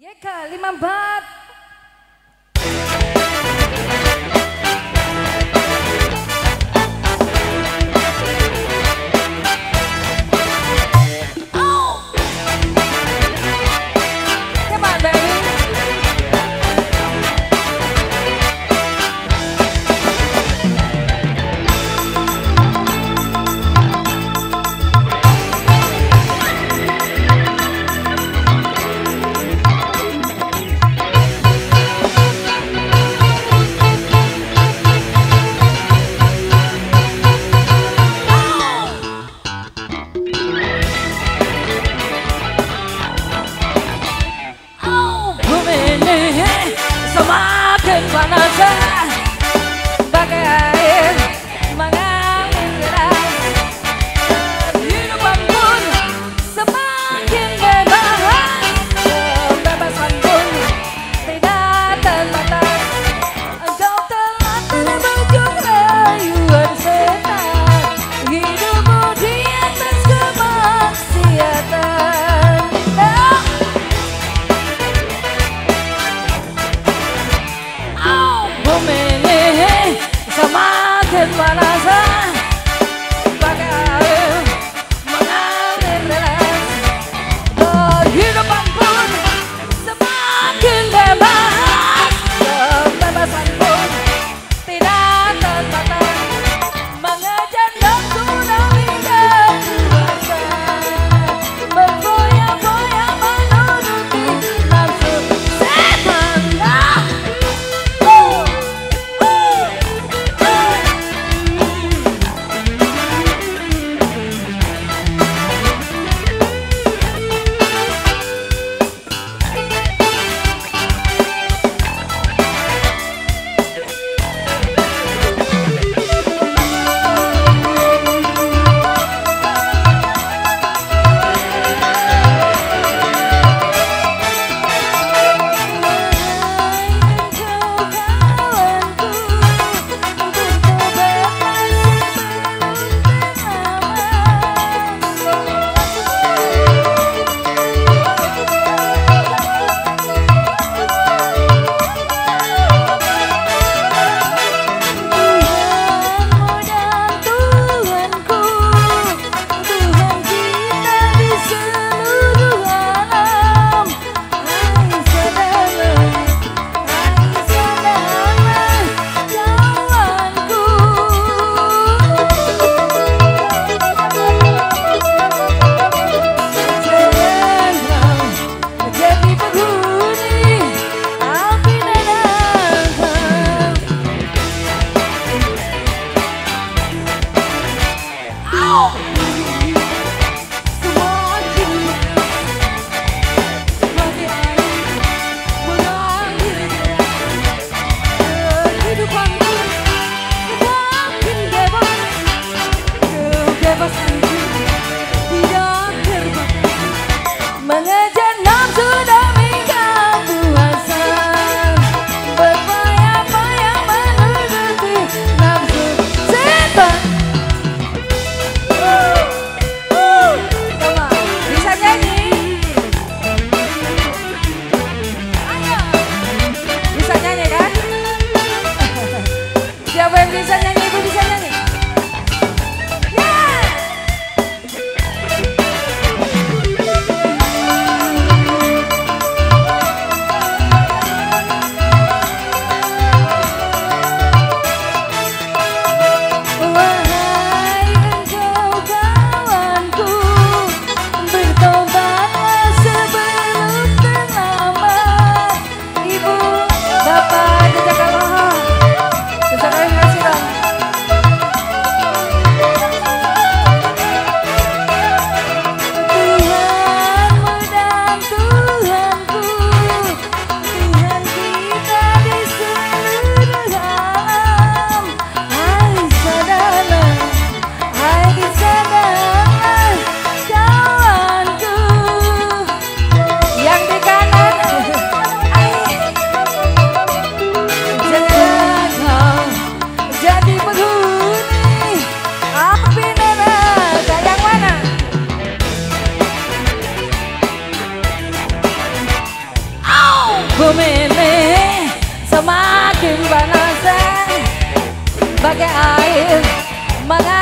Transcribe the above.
YK 54 bumi ini semakin panas bagai air mengalir